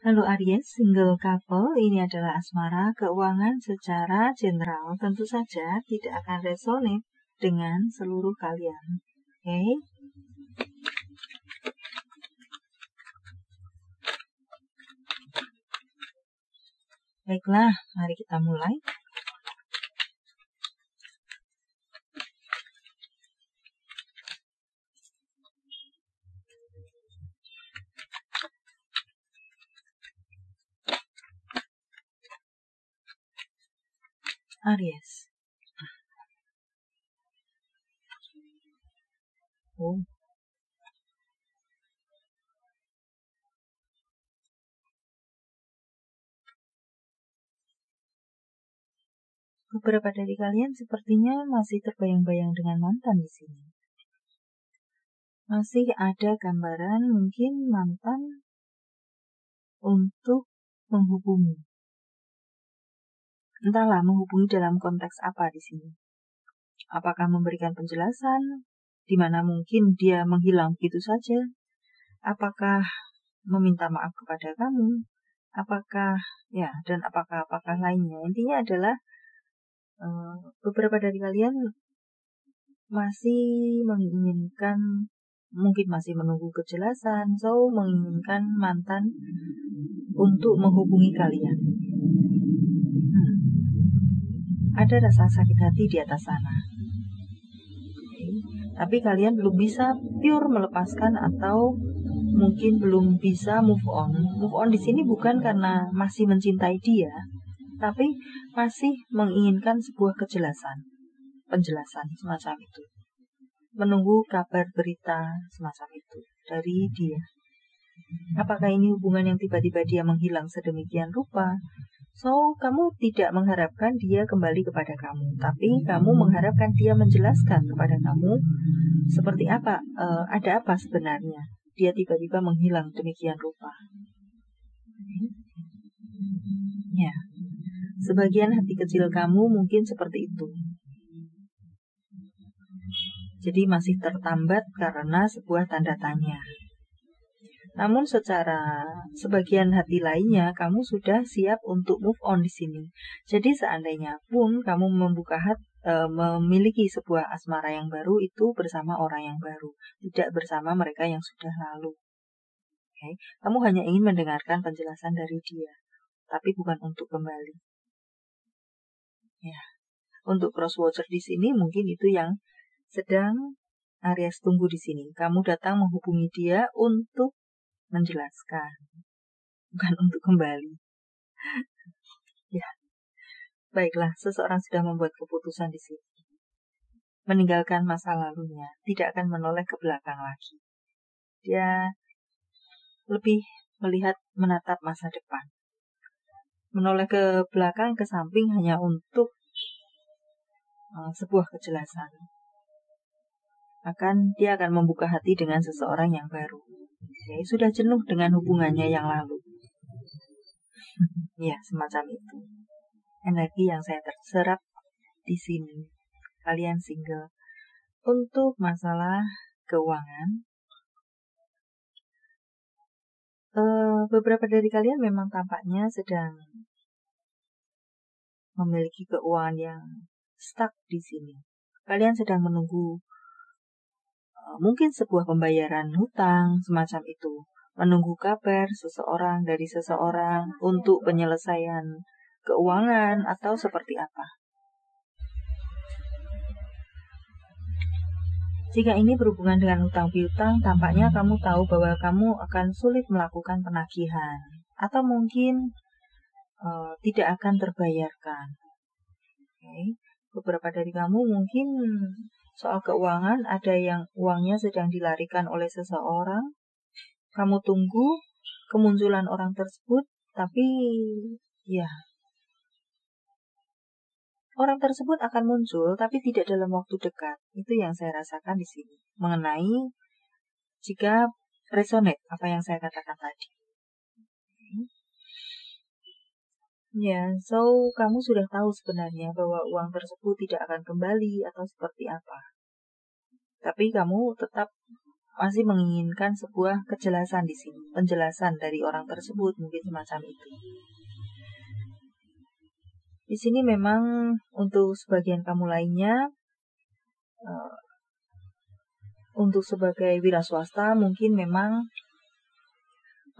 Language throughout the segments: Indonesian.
Halo Aries, single couple, ini adalah asmara keuangan secara general. Tentu saja tidak akan resonate dengan seluruh kalian. Oke. Okay? Baiklah, mari kita mulai. Aries. Oh. Beberapa dari kalian sepertinya masih terbayang-bayang dengan mantan di sini. Masih ada gambaran mungkin mantan untuk menghubungi Entahlah menghubungi dalam konteks apa di sini. Apakah memberikan penjelasan, di mana mungkin dia menghilang begitu saja? Apakah meminta maaf kepada kamu? Apakah ya dan apakah apakah lainnya? Intinya adalah uh, beberapa dari kalian masih menginginkan mungkin masih menunggu kejelasan, so menginginkan mantan untuk menghubungi kalian. Ada rasa sakit hati di atas sana. Tapi kalian belum bisa pure melepaskan atau mungkin belum bisa move on. Move on di sini bukan karena masih mencintai dia, tapi masih menginginkan sebuah kejelasan, penjelasan semacam itu. Menunggu kabar berita semacam itu dari dia. Apakah ini hubungan yang tiba-tiba dia menghilang sedemikian rupa? So, kamu tidak mengharapkan dia kembali kepada kamu, tapi kamu mengharapkan dia menjelaskan kepada kamu seperti apa, uh, ada apa sebenarnya dia tiba-tiba menghilang demikian rupa. Ya, sebagian hati kecil kamu mungkin seperti itu. Jadi masih tertambat karena sebuah tanda tanya. Namun secara sebagian hati lainnya kamu sudah siap untuk move on di sini. Jadi seandainya pun kamu membuka hati e, memiliki sebuah asmara yang baru itu bersama orang yang baru, tidak bersama mereka yang sudah lalu. Okay. Kamu hanya ingin mendengarkan penjelasan dari dia, tapi bukan untuk kembali. Ya, untuk crosswatcher di sini mungkin itu yang sedang Aries tunggu di sini. Kamu datang menghubungi dia untuk menjelaskan, bukan untuk kembali. ya, baiklah, seseorang sudah membuat keputusan di sini. Meninggalkan masa lalunya, tidak akan menoleh ke belakang lagi. Dia lebih melihat menatap masa depan. Menoleh ke belakang, ke samping hanya untuk uh, sebuah kejelasan. Akan dia akan membuka hati dengan seseorang yang baru okay, sudah jenuh dengan hubungannya yang lalu. ya, semacam itu. Energi yang saya terserap di sini. Kalian single. Untuk masalah keuangan, uh, beberapa dari kalian memang tampaknya sedang memiliki keuangan yang stuck di sini. Kalian sedang menunggu Eh, mungkin sebuah pembayaran hutang semacam itu, menunggu kabar seseorang dari seseorang untuk penyelesaian keuangan atau seperti apa. Jika ini berhubungan dengan hutang piutang, tampaknya kamu tahu bahwa kamu akan sulit melakukan penagihan atau mungkin uh, tidak akan terbayarkan. Okay. Beberapa dari kamu mungkin soal keuangan, ada yang uangnya sedang dilarikan oleh seseorang. Kamu tunggu kemunculan orang tersebut, tapi ya orang tersebut akan muncul, tapi tidak dalam waktu dekat. Itu yang saya rasakan di sini mengenai jika resonate apa yang saya katakan tadi. Ya, so kamu sudah tahu sebenarnya bahwa uang tersebut tidak akan kembali atau seperti apa. Tapi kamu tetap masih menginginkan sebuah kejelasan di sini, penjelasan dari orang tersebut mungkin semacam itu. Di sini memang untuk sebagian kamu lainnya, uh, untuk sebagai wira swasta mungkin memang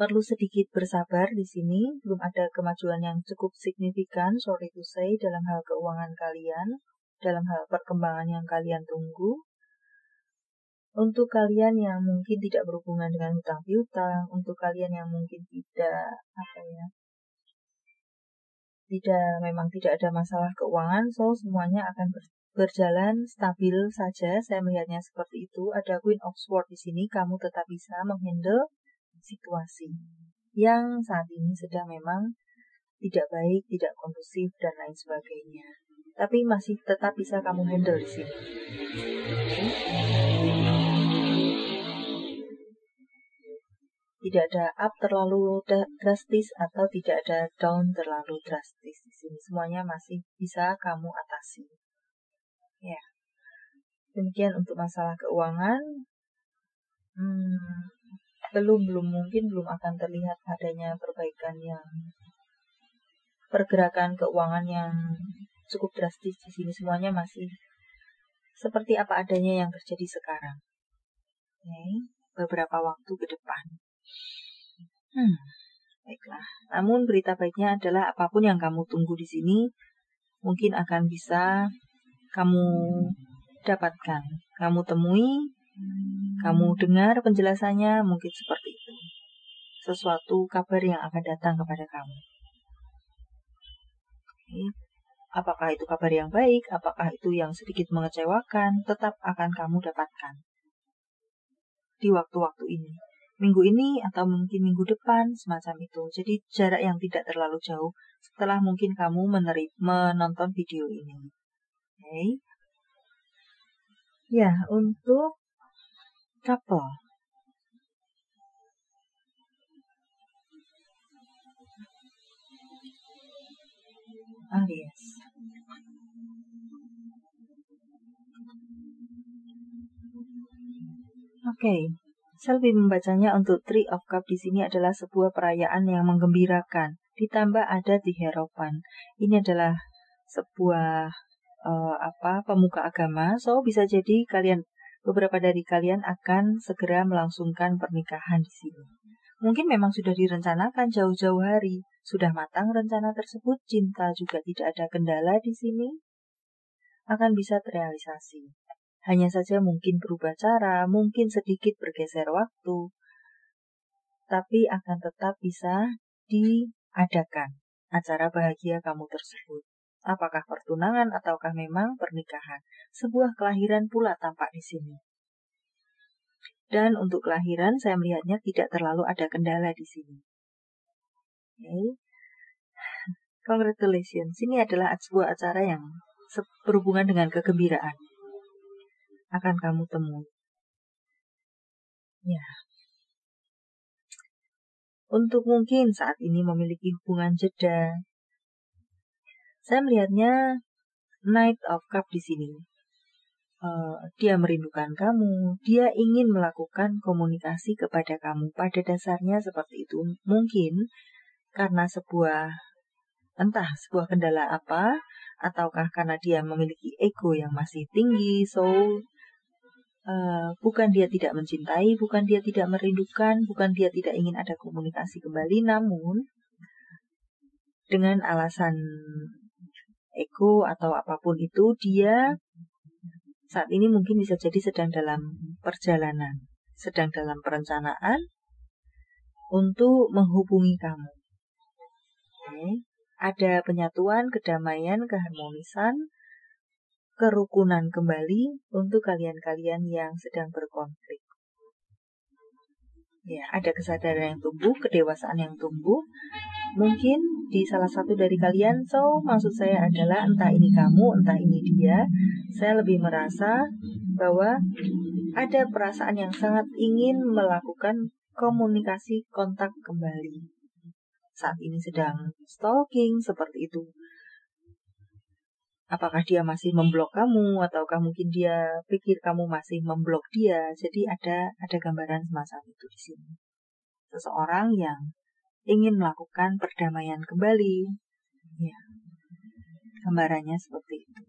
perlu sedikit bersabar di sini. Belum ada kemajuan yang cukup signifikan, sorry to say, dalam hal keuangan kalian, dalam hal perkembangan yang kalian tunggu. Untuk kalian yang mungkin tidak berhubungan dengan hutang piutang, untuk kalian yang mungkin tidak apa ya, tidak memang tidak ada masalah keuangan, so semuanya akan ber, berjalan stabil saja. Saya melihatnya seperti itu. Ada Queen of Swords di sini, kamu tetap bisa menghandle situasi yang saat ini sedang memang tidak baik, tidak kondusif dan lain sebagainya. Tapi masih tetap bisa kamu handle di sini. tidak ada up terlalu drastis atau tidak ada down terlalu drastis di sini. Semuanya masih bisa kamu atasi. Ya. Demikian untuk masalah keuangan. Hmm, belum belum mungkin belum akan terlihat adanya perbaikan yang pergerakan keuangan yang cukup drastis di sini semuanya masih seperti apa adanya yang terjadi sekarang. Okay. beberapa waktu ke depan. Hmm, baiklah. Namun berita baiknya adalah apa pun yang kamu tunggu di sini mungkin akan bisa kamu dapatkan, kamu temui, kamu dengar penjelasannya mungkin seperti itu. Sesuatu kabar yang akan datang kepada kamu. Apakah itu kabar yang baik, apakah itu yang sedikit mengecewakan, tetap akan kamu dapatkan di waktu-waktu ini minggu ini atau mungkin minggu depan semacam itu. Jadi jarak yang tidak terlalu jauh setelah mungkin kamu menerip, menonton video ini. Oke. Okay. Ya, untuk couple. Ah, yes. Oke. Okay. Saya membacanya untuk Tree of Cup di sini adalah sebuah perayaan yang menggembirakan. Ditambah ada di Hierophant. Ini adalah sebuah uh, apa pemuka agama. So bisa jadi kalian beberapa dari kalian akan segera melangsungkan pernikahan di sini. Mungkin memang sudah direncanakan jauh-jauh hari, sudah matang rencana tersebut, cinta juga tidak ada kendala di sini, akan bisa terrealisasi. Hanya saja mungkin berubah cara, mungkin sedikit bergeser waktu, tapi akan tetap bisa diadakan acara bahagia kamu tersebut. Apakah pertunangan ataukah memang pernikahan? Sebuah kelahiran pula tampak di sini. Dan untuk kelahiran saya melihatnya tidak terlalu ada kendala di sini. Okay. Congratulations. Ini adalah sebuah acara yang berhubungan dengan kegembiraan akan kamu temui. Ya. Untuk mungkin saat ini memiliki hubungan jeda, saya melihatnya Knight of Cup di sini. Uh, dia merindukan kamu, dia ingin melakukan komunikasi kepada kamu. Pada dasarnya seperti itu. Mungkin karena sebuah entah sebuah kendala apa, ataukah karena dia memiliki ego yang masih tinggi, so Uh, bukan dia tidak mencintai, bukan dia tidak merindukan, bukan dia tidak ingin ada komunikasi kembali, namun dengan alasan ego atau apa pun itu, dia saat ini mungkin bisa jadi sedang dalam perjalanan, sedang dalam perencanaan untuk menghubungi kamu. Okay. Ada penyatuan, kedamaian, keharmonisan, kerukunan kembali untuk kalian-kalian yang sedang berkonflik. Ya, ada kesadaran yang tumbuh, kedewasaan yang tumbuh. Mungkin di salah satu dari kalian, so maksud saya adalah entah ini kamu, entah ini dia. Saya lebih merasa bahwa ada perasaan yang sangat ingin melakukan komunikasi kontak kembali. Saat ini sedang stalking seperti itu apakah dia masih memblok kamu ataukah mungkin dia pikir kamu masih memblok dia. Jadi ada ada gambaran semacam itu di sini. Seseorang yang ingin melakukan perdamaian kembali. Ya. Gambarannya seperti itu.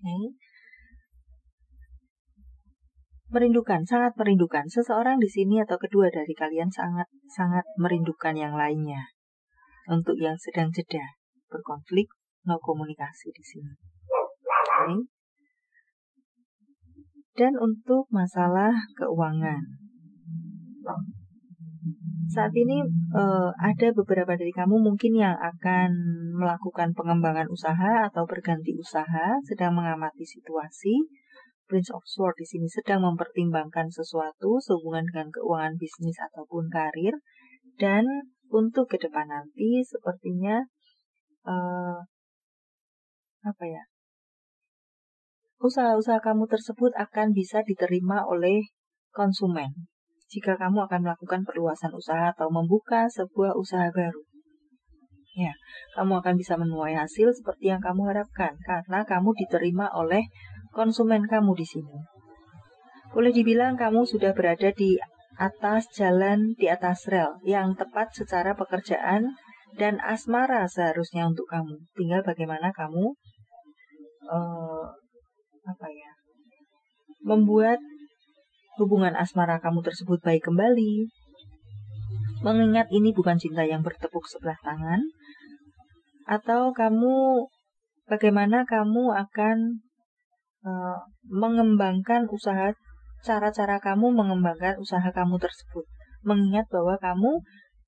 Okay. Merindukan, sangat merindukan. Seseorang di sini atau kedua dari kalian sangat sangat merindukan yang lainnya. Untuk yang sedang jeda, berkonflik, no komunikasi di sini. Okay. Dan untuk masalah keuangan. Saat ini uh, ada beberapa dari kamu mungkin yang akan melakukan pengembangan usaha atau berganti usaha, sedang mengamati situasi. Prince of Sword di sini sedang mempertimbangkan sesuatu sehubungan dengan keuangan bisnis ataupun karir. Dan untuk ke depan nanti sepertinya uh, apa ya usaha-usaha kamu tersebut akan bisa diterima oleh konsumen jika kamu akan melakukan perluasan usaha atau membuka sebuah usaha baru. Ya, kamu akan bisa menuai hasil seperti yang kamu harapkan karena kamu diterima oleh konsumen kamu di sini. Boleh dibilang kamu sudah berada di atas jalan di atas rel yang tepat secara pekerjaan dan asmara seharusnya untuk kamu. Tinggal bagaimana kamu uh, apa ya membuat hubungan asmara kamu tersebut baik kembali. Mengingat ini bukan cinta yang bertepuk sebelah tangan, atau kamu bagaimana kamu akan Eh, mengembangkan usaha cara-cara kamu mengembangkan usaha kamu tersebut. Mengingat bahwa kamu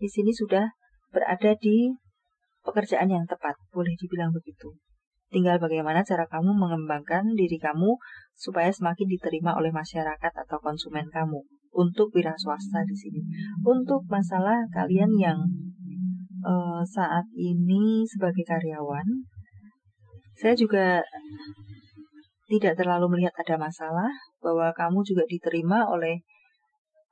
di sini sudah berada di pekerjaan yang tepat, boleh dibilang begitu. Tinggal bagaimana cara kamu mengembangkan diri kamu supaya semakin diterima oleh masyarakat atau konsumen kamu untuk wira swasta di sini. Untuk masalah kalian yang uh, saat ini sebagai karyawan, saya juga tidak terlalu melihat ada masalah bahwa kamu juga diterima oleh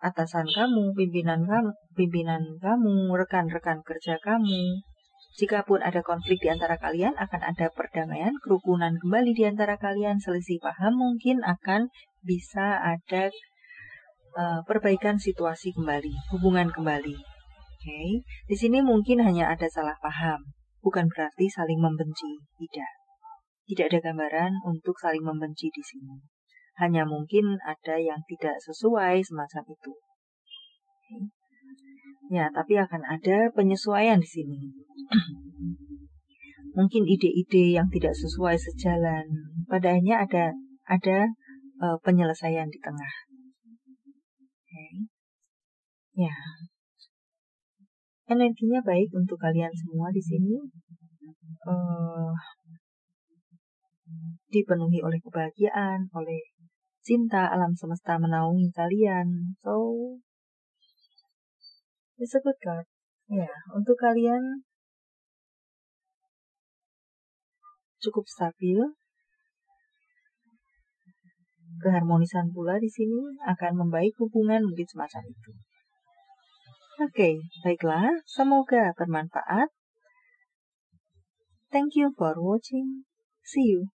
atasan kamu, pimpinan kamu, pimpinan kamu, rekan-rekan kerja kamu. Jikapun ada konflik di antara kalian, akan ada perdamaian, kerukunan kembali di antara kalian, selisih paham mungkin akan bisa ada uh, perbaikan situasi kembali, hubungan kembali. Oke, okay. di sini mungkin hanya ada salah paham, bukan berarti saling membenci, tidak. Tidak ada gambaran untuk saling membenci di sini. Hanya mungkin ada yang tidak sesuai semacam itu. Ya, tapi akan ada penyesuaian di sini. mungkin ide-ide yang tidak sesuai sejalan. Pada ada ada uh, penyelesaian di tengah. Okay. Ya, energinya baik untuk kalian semua di sini. Uh, dipenuhi oleh kebahagiaan, oleh cinta alam semesta menaungi kalian. So, it's a good card. Ya, untuk kalian cukup stabil. Keharmonisan pula di sini akan membaik hubungan mungkin semacam itu. Oke, okay, baiklah. Semoga bermanfaat. Thank you for watching. See you.